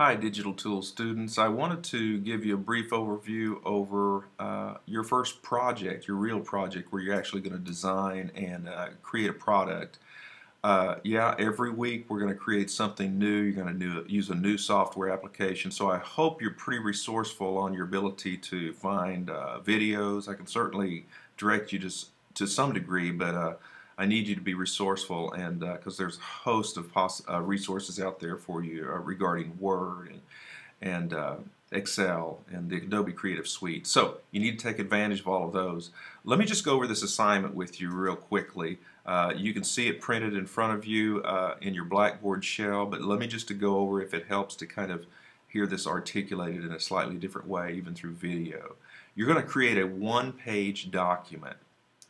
Hi Digital Tools students. I wanted to give you a brief overview over uh, your first project, your real project where you're actually going to design and uh, create a product. Uh, yeah, every week we're going to create something new. You're going to use a new software application. So I hope you're pretty resourceful on your ability to find uh, videos. I can certainly direct you to, to some degree, but uh, I need you to be resourceful, and because uh, there's a host of uh, resources out there for you uh, regarding Word and and uh, Excel and the Adobe Creative Suite. So you need to take advantage of all of those. Let me just go over this assignment with you real quickly. Uh, you can see it printed in front of you uh, in your Blackboard shell, but let me just to go over if it helps to kind of hear this articulated in a slightly different way, even through video. You're going to create a one-page document.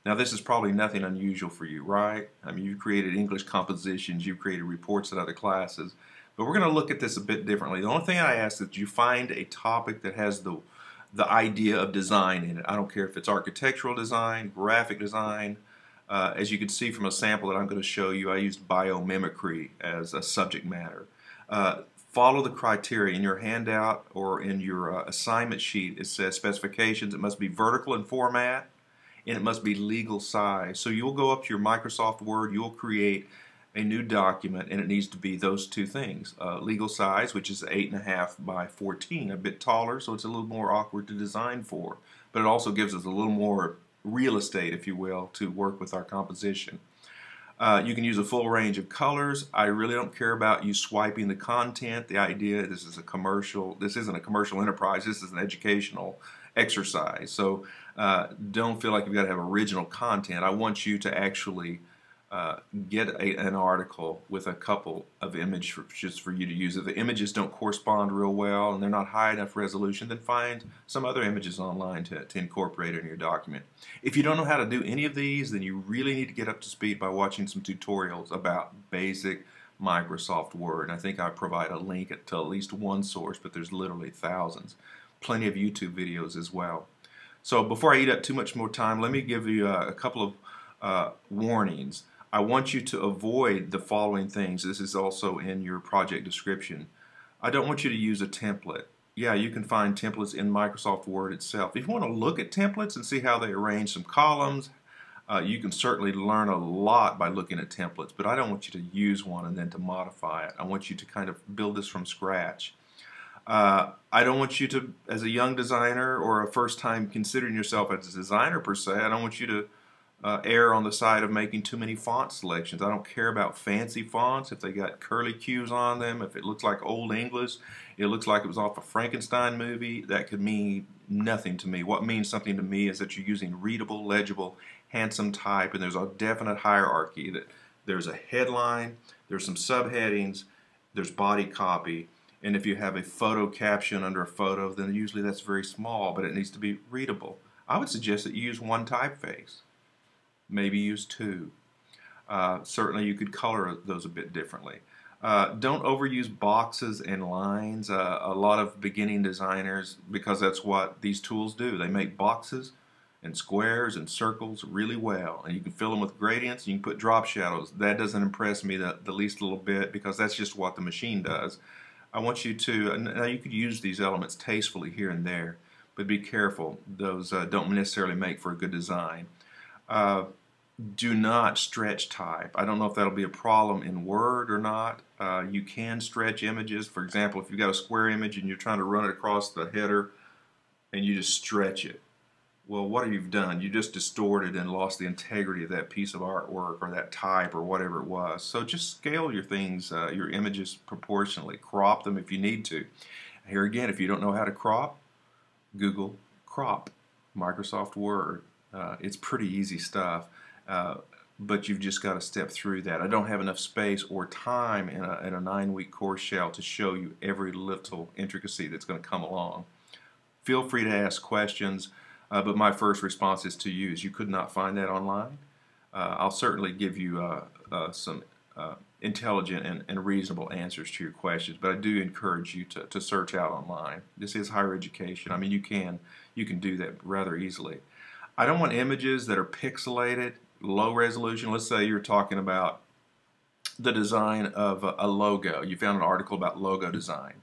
Now this is probably nothing unusual for you, right? I mean, you've created English compositions, you've created reports in other classes, but we're going to look at this a bit differently. The only thing I ask is that you find a topic that has the the idea of design in it. I don't care if it's architectural design, graphic design. Uh, as you can see from a sample that I'm going to show you, I used biomimicry as a subject matter. Uh, follow the criteria in your handout or in your uh, assignment sheet. It says specifications. It must be vertical in format and it must be legal size. So you'll go up to your Microsoft Word, you'll create a new document, and it needs to be those two things. Uh, legal size, which is 8.5 by 14, a bit taller, so it's a little more awkward to design for. But it also gives us a little more real estate, if you will, to work with our composition. Uh, you can use a full range of colors. I really don't care about you swiping the content. The idea, this is a commercial, this isn't a commercial enterprise, this is an educational exercise. So uh, don't feel like you've got to have original content. I want you to actually uh, get a, an article with a couple of images just for you to use. If the images don't correspond real well and they're not high enough resolution, then find some other images online to, to incorporate in your document. If you don't know how to do any of these, then you really need to get up to speed by watching some tutorials about basic Microsoft Word. I think I provide a link to at least one source, but there's literally thousands plenty of YouTube videos as well. So before I eat up too much more time, let me give you a, a couple of uh, warnings. I want you to avoid the following things. This is also in your project description. I don't want you to use a template. Yeah, you can find templates in Microsoft Word itself. If you want to look at templates and see how they arrange some columns, uh, you can certainly learn a lot by looking at templates, but I don't want you to use one and then to modify it. I want you to kind of build this from scratch. Uh, I don't want you to, as a young designer or a first time considering yourself as a designer per se, I don't want you to uh, err on the side of making too many font selections. I don't care about fancy fonts, if they got curly cues on them, if it looks like Old English, it looks like it was off a Frankenstein movie, that could mean nothing to me. What means something to me is that you're using readable, legible, handsome type, and there's a definite hierarchy. That There's a headline, there's some subheadings, there's body copy, and if you have a photo caption under a photo, then usually that's very small, but it needs to be readable. I would suggest that you use one typeface, maybe use two. Uh, certainly you could color those a bit differently. Uh, don't overuse boxes and lines. Uh, a lot of beginning designers, because that's what these tools do, they make boxes and squares and circles really well. And you can fill them with gradients, you can put drop shadows. That doesn't impress me the, the least little bit because that's just what the machine does. I want you to, now you could use these elements tastefully here and there, but be careful. Those uh, don't necessarily make for a good design. Uh, do not stretch type. I don't know if that'll be a problem in Word or not. Uh, you can stretch images. For example, if you've got a square image and you're trying to run it across the header and you just stretch it, well, what have you done? You just distorted and lost the integrity of that piece of artwork or that type or whatever it was. So just scale your things, uh, your images proportionally. Crop them if you need to. Here again, if you don't know how to crop, Google crop Microsoft Word. Uh, it's pretty easy stuff, uh, but you've just got to step through that. I don't have enough space or time in a, in a nine-week course shell to show you every little intricacy that's going to come along. Feel free to ask questions. Uh, but my first response is to you is you could not find that online. Uh, I'll certainly give you uh, uh some intelligent and, and, reasonable answers to your questions, but I do encourage you to, to search out online. This is higher education. I mean, you can you can do that rather easily. I don't want images that are pixelated, low resolution. Let's say you're talking about the design of a, logo. You found an article about logo design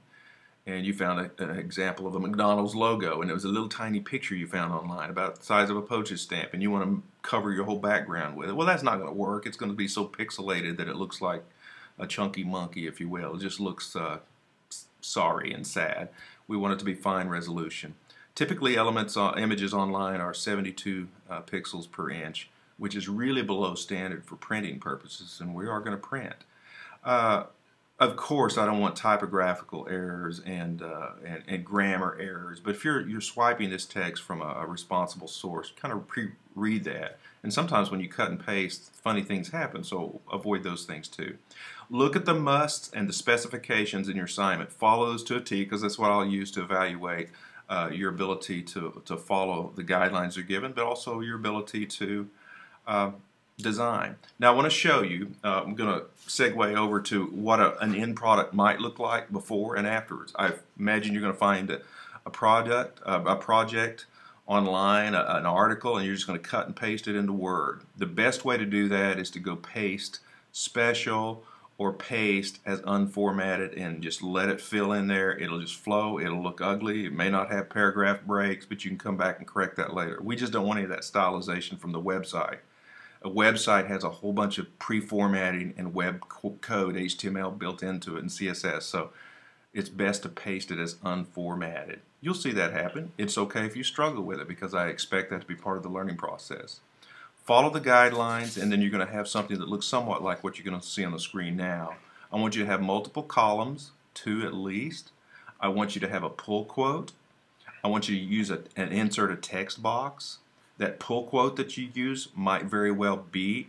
and you found a, an example of a McDonald's logo, and it was a little tiny picture you found online about the size of a postage stamp, and you want to cover your whole background with it. Well, that's not going to work. It's going to be so pixelated that it looks like a chunky monkey, if you will. It just looks uh, sorry and sad. We want it to be fine resolution. Typically, elements images online are 72 uh, pixels per inch, which is really below standard for printing purposes, and we are going to print. Uh, of course, I don't want typographical errors and, uh, and, and grammar errors. But if you're you're swiping this text from a, a responsible source, kind of pre-read that. And sometimes when you cut and paste, funny things happen. So avoid those things too. Look at the musts and the specifications in your assignment. Follow those to a T because that's what I'll use to evaluate uh, your ability to to follow the guidelines you're given, but also your ability to uh, design. Now I want to show you, uh, I'm going to segue over to what a, an end product might look like before and afterwards. I imagine you're going to find a, a product, uh, a project online, a, an article, and you're just going to cut and paste it into Word. The best way to do that is to go paste special or paste as unformatted and just let it fill in there. It'll just flow. It'll look ugly. It may not have paragraph breaks, but you can come back and correct that later. We just don't want any of that stylization from the website a website has a whole bunch of pre-formatting and web code HTML built into it and CSS so it's best to paste it as unformatted. You'll see that happen. It's okay if you struggle with it because I expect that to be part of the learning process. Follow the guidelines and then you're going to have something that looks somewhat like what you're going to see on the screen now. I want you to have multiple columns two at least. I want you to have a pull quote. I want you to use a, an insert a text box that pull quote that you use might very well be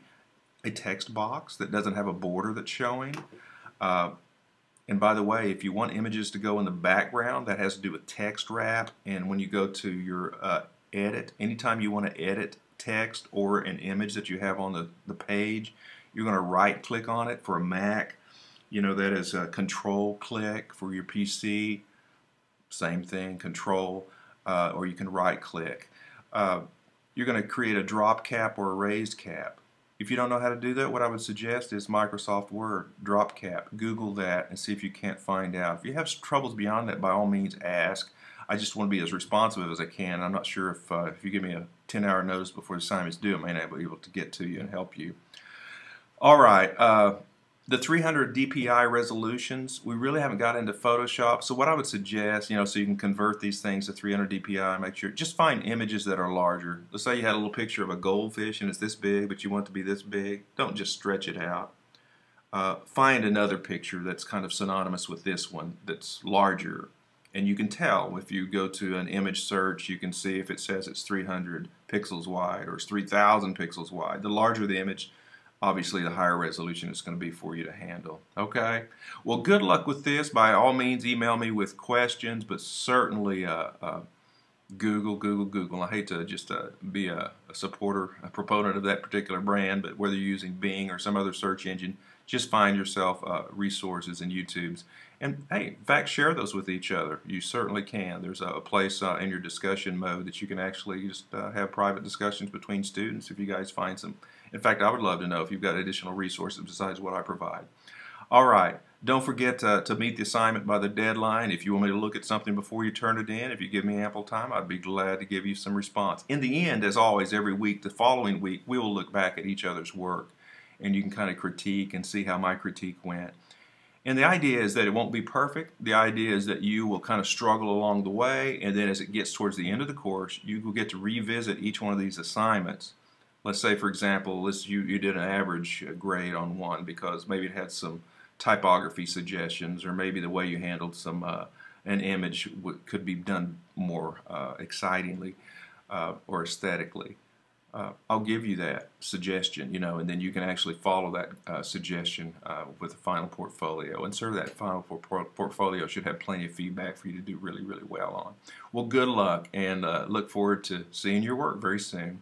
a text box that doesn't have a border that's showing. Uh, and by the way, if you want images to go in the background, that has to do with text wrap. And when you go to your uh, edit, anytime you want to edit text or an image that you have on the, the page, you're going to right click on it for a Mac. You know, that is a control click for your PC. Same thing, control, uh, or you can right click. Uh, you're going to create a drop cap or a raised cap. If you don't know how to do that, what I would suggest is Microsoft Word, drop cap. Google that and see if you can't find out. If you have troubles beyond that, by all means ask. I just want to be as responsive as I can. I'm not sure if, uh, if you give me a 10 hour notice before the assignment's due, I may not be able to get to you and help you. All right. Uh, the 300 DPI resolutions, we really haven't got into Photoshop. So what I would suggest, you know, so you can convert these things to 300 DPI, make sure, just find images that are larger. Let's say you had a little picture of a goldfish and it's this big, but you want it to be this big. Don't just stretch it out. Uh, find another picture that's kind of synonymous with this one that's larger. And you can tell if you go to an image search, you can see if it says it's 300 pixels wide or it's 3,000 pixels wide. The larger the image, obviously the higher resolution it's going to be for you to handle. Okay? Well, good luck with this. By all means, email me with questions, but certainly uh, uh, Google, Google, Google. I hate to just uh, be a, a, supporter, a proponent of that particular brand, but whether you're using Bing or some other search engine, just find yourself uh, resources and YouTubes. And hey, in fact, share those with each other. You certainly can. There's a, place uh, in your discussion mode that you can actually just uh, have private discussions between students if you guys find some in fact, I would love to know if you've got additional resources besides what I provide. All right. Don't forget to, to meet the assignment by the deadline. If you want me to look at something before you turn it in, if you give me ample time, I'd be glad to give you some response. In the end, as always, every week, the following week, we will look back at each other's work and you can kind of critique and see how my critique went. And the idea is that it won't be perfect. The idea is that you will kind of struggle along the way, and then as it gets towards the end of the course, you will get to revisit each one of these assignments let's say for example let's you, you did an average grade on one because maybe it had some typography suggestions or maybe the way you handled some uh, an image could be done more uh, excitingly uh, or aesthetically. Uh, I'll give you that suggestion you know and then you can actually follow that uh, suggestion uh, with a final portfolio. And of that final por portfolio should have plenty of feedback for you to do really really well on. Well good luck and look forward to seeing your work very soon